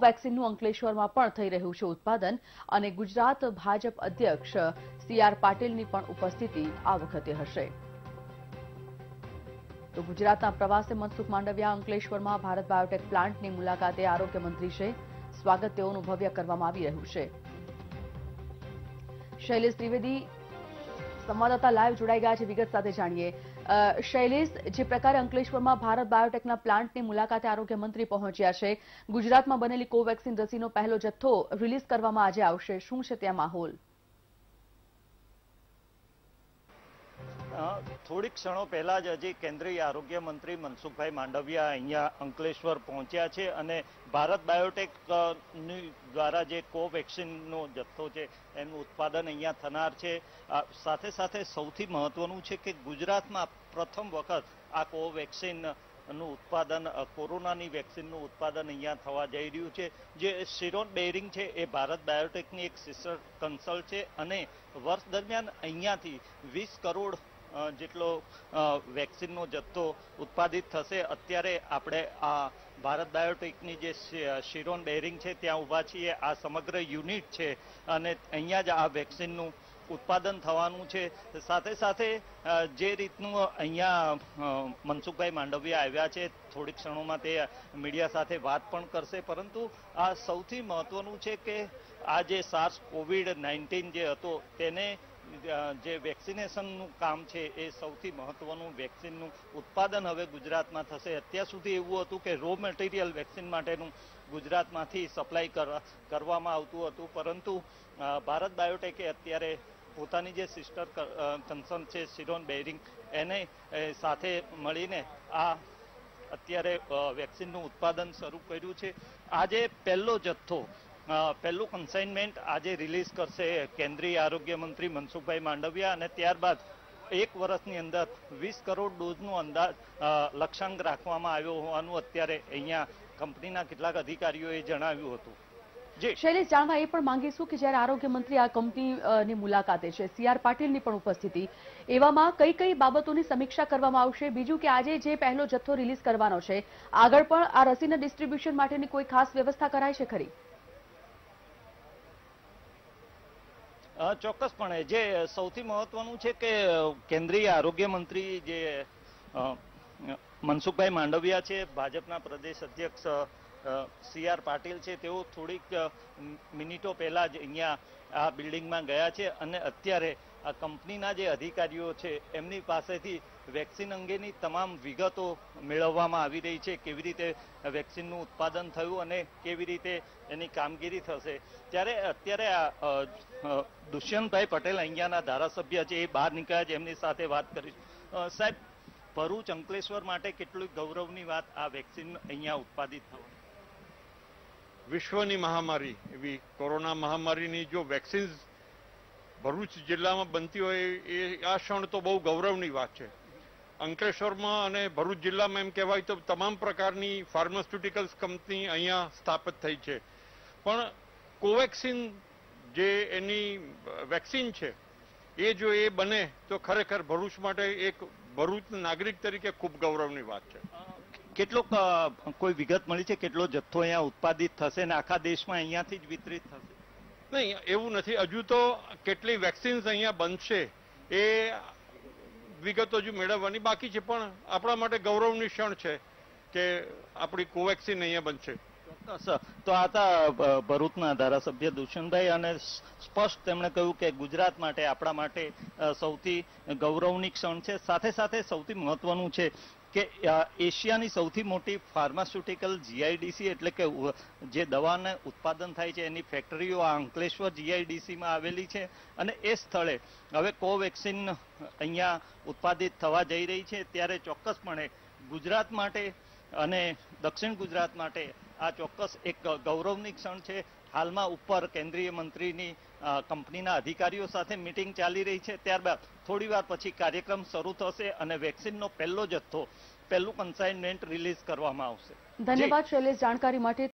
વેક્સિનનું અંકલેશ્વરમાં પણ થઈ રહ્યું છે ઉત્પાદન અને ગુજરાત ભાજપ અધ્યક્ષ સી પાટીલની પણ ઉપસ્થિતિ આ વખતે હશે. તો ગુજરાતના પ્રવાસે મનસુખ માંડવિયા અંકલેશ્વરમાં ભારત બાયોટેક પ્લાન્ટની મુલાકાતે આરોગ્ય મંત્રી છે. સ્વાગત તેઓનું ભવ્ય કરવામાં આવી રહ્યું છે. શૈલેષ ત્રિવેદી, સંવાદદાતા લાઈવ જોડાઈ ગયા છે. વિગત સાથે જાણીએ. શૈલેષ, જે પ્રકારે અંકલેશ્વરમાં ભારત બાયોટેકના પ્લાન્ટની મુલાકાતે આરોગ્ય મંત્રી પહોંચ્યા છે. ગુજરાતમાં બનેલી કોવેક્સિન રસીનો પહેલો જથ્થો રિલીઝ કરવામાં આજે આવશે. શું છે ત્યાં માહોલ? થોડીક ક્ષણો પહેલા જ હજી કેન્દ્રીય આરોગ્ય મંત્રી મનસુખભાઈ માંડવિયા અહીંયા અંકલેશ્વર પહોંચ્યા છે અને ભારત બાયોટેક દ્વારા જે કોવેક્સિનનો જથ્થો છે, એનું ઉત્પાદન અહીંયા થનાર છે. સાથે સાથે સૌથી મહત્વનું છે કે ગુજરાતમાં પ્રથમ વખત આ કોવેક્સિનનું ઉત્પાદન કોરોનાની વેક્સિનનું ઉત્પાદન અહીંયા થવા જઈ રહ્યું છે. જે સિરોન બેરિંગ છે એ ભારત બાયોટેકની એક સિસ્ટર કન્સલ્ટ છે અને વર્ષ દરમિયાન અહીંયાથી વીસ કરોડ જેટલો વેક્સિનનો જથ્થો ઉત્પાદિત થશે, અત્યારે આપણે આ ભારત બાયોટેકની જે શિરોન બેરિંગ છે, ત્યાં ઊભા છીએ. આ સમગ્ર યુનિટ છે અને અહીંયા જ આ વેક્સિનનું ઉત્પાદન થવાનું છે. સાથે સાથે જે રીતનું અહીંયા મનસુખભાઈ માંડવિયા આવ્યા છે, થોડીક ક્ષણોમાં તે મીડિયા સાથે વાત પણ કરશે. પરંતુ આ સૌથી મહત્વનું છે કે આ જે સાર્સ કોવિડ નાઇન્ટીન જે હતો, તેને જે વેક્સિનેશનનું કામ છે એ સૌથી મહત્વનું વેક્સિનનું ઉત્પાદન હવે ગુજરાતમાં થશે. અત્યાર સુધી એવું હતું કે રો મટીરિયલ વેક્સિન માટેનું ગુજરાતમાંથી સપ્લાય કરવા કરવામાં આવતું હતું. પરંતુ ભારત બાયોટેકે અત્યારે પોતાની જે સિસ્ટર કન્સર્ન છે સિરોન બેરિંગ એને સાથે મળીને આ અત્યારે વેક્સિનનું ઉત્પાદન શરૂ કર્યું છે. આજે પહેલો જથ્થો પહેલું કન્સાઇનમેન્ટ આજે રિલીઝ કરશે કેન્દ્રીય આરોગ્ય મંત્રી મનસુખભાઈ માંડવિયા અને ત્યારબાદ એક વર્ષની અંદર વીસ કરોડ ડોઝનું અંદાજ લક્ષ્યાંક રાખવામાં આવ્યો હોવાનું અત્યારે અહીંયા કંપનીના કેટલાક અધિકારીઓએ જણાવ્યું હતું. શૈલેષ, જાણવા એ પણ માંગીશું કે જ્યારે આરોગ્ય મંત્રી આ કંપનીની મુલાકાતે છે સીઆર પાટીલની પણ ઉપસ્થિતિ, એવામાં કઈ કઈ બાબતોની સમીક્ષા કરવામાં આવશે? બીજું કે આજે જે પહેલો જથ્થો રિલીઝ કરવાનો છે, આગળ પણ આ રસીના ડિસ્ટ્રીબ્યુશન માટેની કોઈ ખાસ વ્યવસ્થા કરાય છે ખરી? ચોક્કસપણે જે સૌથી મહત્વનું છે કે કેન્દ્રીય આરોગ્ય મંત્રી જે મનસુખભાઈ માંડવિયા છે, ભાજપના પ્રદેશ અધ્યક્ષ સી આર પાટીલ છે, તેઓ થોડીક મિનિટો પહેલા જ અહીંયા આ બિલ્ડિંગમાં ગયા છે અને અત્યારે આ કંપનીના જે અધિકારીઓ છે, એમની પાસેથી વેક્સિન અંગેની તમામ વિગતો મેળવવામાં આવી રહી છે, કેવી રીતે વેક્સિનનું ઉત્પાદન થયું અને કેવી રીતે એની કામગીરી થશે. ત્યારે અત્યારે આ દુષ્યંતભાઈ પટેલ અહીંયાના ધારાસભ્ય છે, એ બહાર નીકળ્યા છે, એમની સાથે વાત કરી. સાહેબ, ભરૂચ અંકલેશ્વર માટે કેટલી ગૌરવની વાત આ વેક્સિન અહીંયા ઉત્પાદિત થવાનું. વિશ્વની મહામારી, એવી કોરોના મહામારીની જો વેક્સિન્સ ભરૂચ જિલ્લામાં બનતી હોય, એ આ ક્ષણ તો બહુ ગૌરવની વાત છે. અંકલેશ્વરમાં અને ભરૂચ જિલ્લામાં એમ કહેવાય તો તમામ પ્રકારની ફાર્માસ્યુટિકલ્સ કંપની અહીંયા સ્થાપિત થઈ છે. પણ કોવેક્સિન જે એની વેક્સિન છે, એ જો એ બને તો ખરેખર ભરૂચ માટે એક ભરૂચ નાગરિક તરીકે ખૂબ ગૌરવની વાત છે. કેટલોક કોઈ વિગત મળી છે? કેટલો જથ્થો અહીંયા ઉત્પાદિત થશે ને આખા દેશમાં અહીંયાથી જ વિતરિત થશે? નહીં, એવું નથી. હજુ તો કેટલી વેક્સિન્સ અહીંયા બનશે એ વિગતો હજુ મેળવવાની બાકી છે. પણ આપણા માટે ગૌરવની ક્ષણ છે કે આપણી કોવેક્સિન અહીંયા બનશે. તો આ હતા ભરૂચના ધારાસભ્ય દુષ્યંતભાઈ અને સ્પષ્ટ તેમણે કહ્યું કે ગુજરાત માટે, આપણા માટે સૌથી ગૌરવની ક્ષણ છે. સાથે સાથે સૌથી મહત્વનું છે કે એશિયાની સૌથી મોટી ફાર્માસ્યુટિકલ જીઆઈડીસી એટલે કે જે દવાને ઉત્પાદન થાય છે, એની ફેક્ટરીઓ આ અંકલેશ્વર જીઆઈડીસીમાં આવેલી છે અને એ સ્થળે હવે કોવેક્સિન અહીંયા ઉત્પાદિત થવા જઈ રહી છે. ત્યારે ચોક્કસપણે ગુજરાત માટે અને દક્ષિણ ગુજરાત માટે આ ચોક્કસ એક ગૌરવની ક્ષણ છે. હાલમાં ઉપર કેન્દ્રીય મંત્રીની કંપનીના અધિકારીઓ સાથે મિટિંગ ચાલી રહી છે. ત્યારબાદ થોડી વાર પછી કાર્યક્રમ શરૂ થશે અને વેક્સિનનો પહેલો જથ્થો પહેલું કન્સાઇનમેન્ટ રિલીઝ કરવામાં આવશે. ધન્યવાદ શૈલેષ. જાણકારી માટે